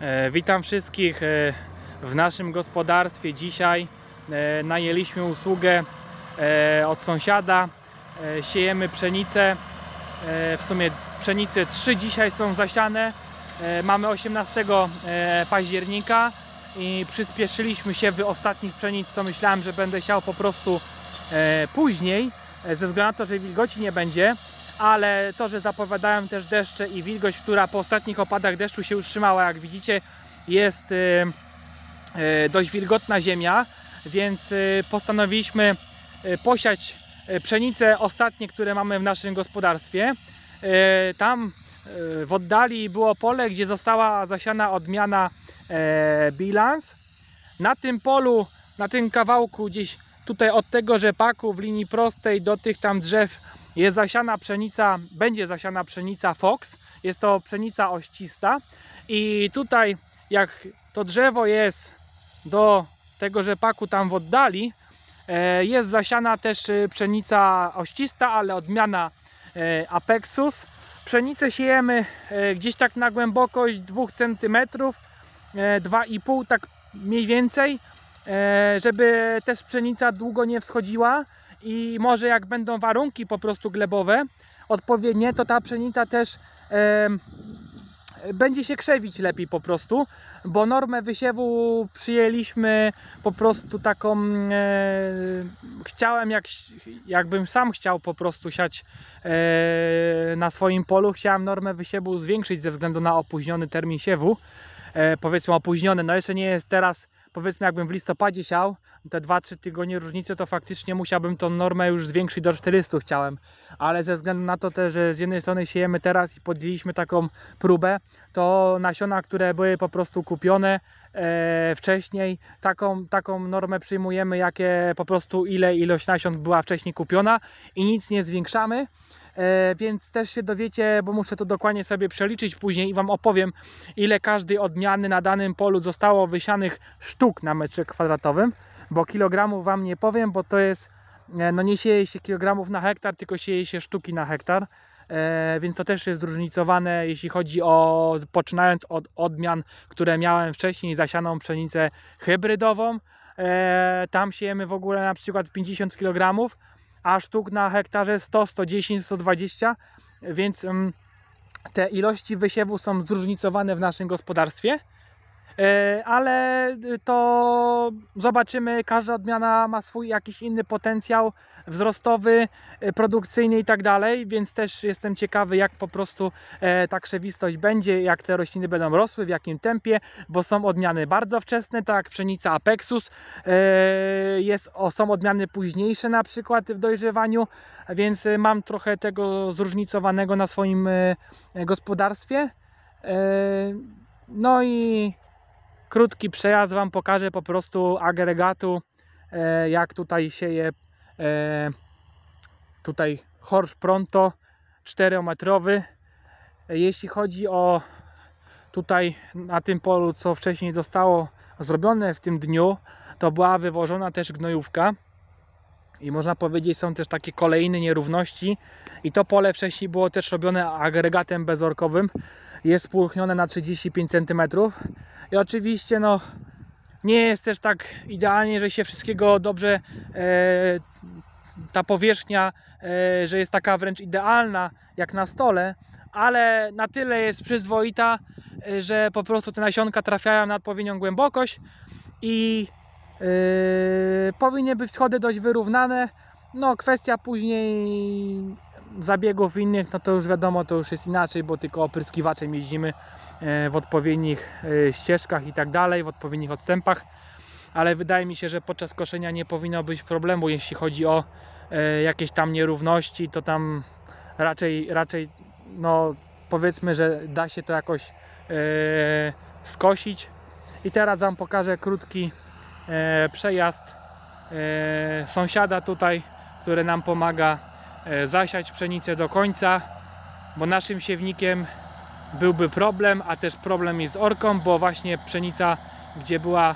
E, Witam wszystkich e, w naszym gospodarstwie. Dzisiaj e, najęliśmy usługę od sąsiada. Siejemy pszenicę. W sumie pszenice trzy dzisiaj są zasiane. Mamy 18 e, października i przyspieszyliśmy się w ostatnich pszenic, co myślałem, że będę siał po prostu później, ze względu na to, że wilgoci nie będzie ale to, że zapowiadają też deszcze i wilgoć, która po ostatnich opadach deszczu się utrzymała, jak widzicie, jest y, y, dość wilgotna ziemia, więc y, postanowiliśmy posiać pszenice ostatnie, które mamy w naszym gospodarstwie. Tam w oddali było pole, gdzie została zasiana odmiana e, bilans. Na tym polu, na tym kawałku gdzieś tutaj od tego rzepaku w linii prostej do tych tam drzew jest zasiana pszenica, będzie zasiana pszenica Fox. Jest to pszenica oścista i tutaj jak to drzewo jest do tego rzepaku tam w oddali, e, jest zasiana też e, pszenica oścista, ale odmiana e, Apexus. Pszenicę siejemy gdzieś tak na głębokość 2 cm, e, 2,5 tak mniej więcej, żeby też pszenica długo nie wschodziła i może jak będą warunki po prostu glebowe odpowiednie, to ta pszenica też em, będzie się krzewić lepiej po prostu, bo normę wysiewu przyjęliśmy po prostu taką e, chciałem jak, jakbym sam chciał po prostu siać e, na swoim polu, chciałem normę wysiewu zwiększyć ze względu na opóźniony termin siewu e, powiedzmy opóźniony, no jeszcze nie jest teraz powiedzmy jakbym w listopadzie siał te 2-3 tygodnie różnicy to faktycznie musiałbym tą normę już zwiększyć do 400 chciałem, ale ze względu na to też, że z jednej strony siejemy teraz i podjęliśmy taką próbę, to nasiona, które były po prostu kupione e, wcześniej, taką, taką normę przyjmujemy, jakie po prostu ile ilość nasion była wcześniej kupiona i nic nie zwiększamy. E, więc też się dowiecie, bo muszę to dokładnie sobie przeliczyć później i Wam opowiem, ile każdej odmiany na danym polu zostało wysianych sztuk na metrze kwadratowym, bo kilogramów Wam nie powiem, bo to jest, e, no nie sieje się kilogramów na hektar, tylko sieje się sztuki na hektar. E, więc to też jest zróżnicowane, jeśli chodzi o, poczynając od odmian, które miałem wcześniej, zasianą pszenicę hybrydową. Tam siejemy w ogóle na przykład 50 kg, a sztuk na hektarze 100, 110, 120, więc mm, te ilości wysiewu są zróżnicowane w naszym gospodarstwie. E, Ale to zobaczymy, każda odmiana ma swój jakiś inny potencjał wzrostowy, e, produkcyjny i tak dalej, więc też jestem ciekawy, jak po prostu e, ta krzewistość będzie, jak te rośliny będą rosły, w jakim tempie, bo są odmiany bardzo wczesne, tak jak pszenica Apexus, jest, są odmiany późniejsze na przykład w dojrzewaniu, więc mam trochę tego zróżnicowanego na swoim gospodarstwie. No i krótki przejazd Wam pokażę po prostu agregatu, e, jak tutaj sieje e, tutaj Horsz Pronto 4-metrowy. Jeśli chodzi o tutaj na tym polu, co wcześniej zostało zrobione w tym dniu, to była wywożona też gnojówka. I można powiedzieć, są też takie kolejne nierówności. I to pole wcześniej było też robione agregatem bezorkowym. Jest spulchnione na 35 cm. I oczywiście, no, nie jest też tak idealnie, że się wszystkiego dobrze e, ta powierzchnia, e, że jest taka wręcz idealna jak na stole, ale na tyle jest przyzwoita, e, że po prostu te nasionka trafiają na odpowiednią głębokość i e, powinny być wschody dość wyrównane. No, kwestia później zabiegów innych, no to już wiadomo, to już jest inaczej, bo tylko opryskiwaczem jeździmy e, w odpowiednich e, ścieżkach i tak dalej, w odpowiednich odstępach. Ale wydaje mi się, że podczas koszenia nie powinno być problemu, jeśli chodzi o e, jakieś tam nierówności, to tam raczej, raczej no powiedzmy, że da się to jakoś skosić. I teraz Wam pokażę krótki przejazd e, sąsiada tutaj, który nam pomaga e, zasiać pszenicę do końca, bo naszym siewnikiem byłby problem, a też problem jest z orką, bo właśnie pszenica, gdzie była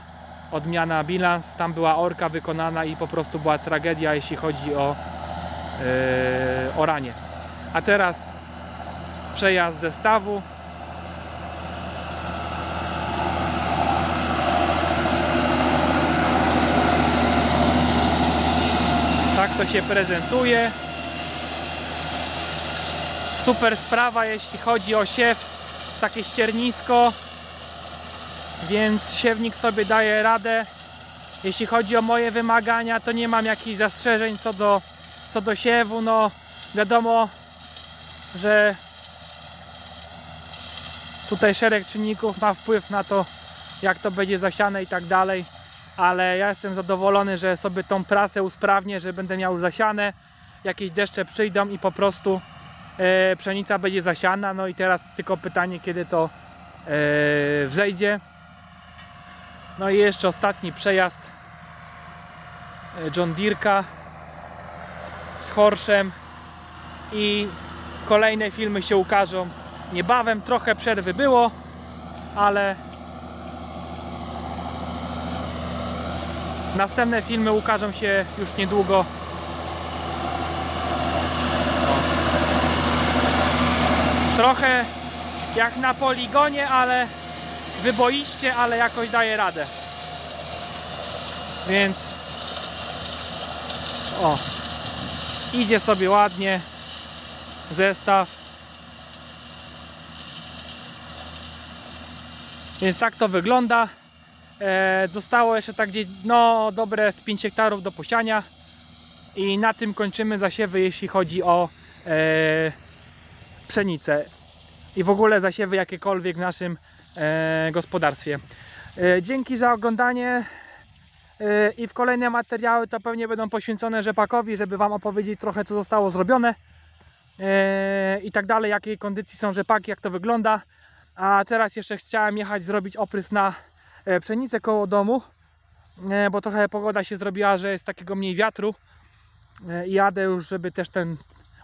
odmiana bilans, tam była orka wykonana i po prostu była tragedia, jeśli chodzi o e, oranie. A teraz przejazd zestawu. To się prezentuje. Super sprawa, jeśli chodzi o siew. Takie ściernisko, więc siewnik sobie daje radę. Jeśli chodzi o moje wymagania, to nie mam jakichś zastrzeżeń co do, co do siewu. No, wiadomo, że tutaj szereg czynników ma wpływ na to, jak to będzie zasiane i tak dalej. Ale ja jestem zadowolony, że sobie tą pracę usprawnię, że będę miał zasiane. Jakieś deszcze przyjdą i po prostu e, pszenica będzie zasiana. No i teraz tylko pytanie, kiedy to e, wzejdzie. No i jeszcze ostatni przejazd e, John Deerka z, z Horszem i kolejne filmy się ukażą niebawem. Trochę przerwy było, ale następne filmy ukażą się już niedługo. Trochę jak na poligonie, ale wyboiście, ale jakoś daje radę. Więc o idzie sobie ładnie zestaw. Więc tak to wygląda. E, zostało jeszcze tak gdzieś no dobre z 5 hektarów do posiania i na tym kończymy zasiewy jeśli chodzi o e, pszenicę i w ogóle zasiewy jakiekolwiek w naszym e, gospodarstwie. E, dzięki za oglądanie e, i w kolejne materiały to pewnie będą poświęcone rzepakowi, żeby Wam opowiedzieć trochę co zostało zrobione e, i tak dalej, jakiej kondycji są rzepaki, jak to wygląda. A teraz jeszcze chciałem jechać zrobić oprys na pszenicę koło domu, e, bo trochę pogoda się zrobiła, że jest takiego mniej wiatru e, i jadę już, żeby też ten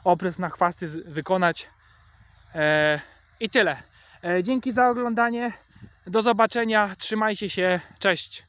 oprys na chwasty wykonać. E, I tyle. E, Dzięki za oglądanie. Do zobaczenia. Trzymajcie się. Cześć.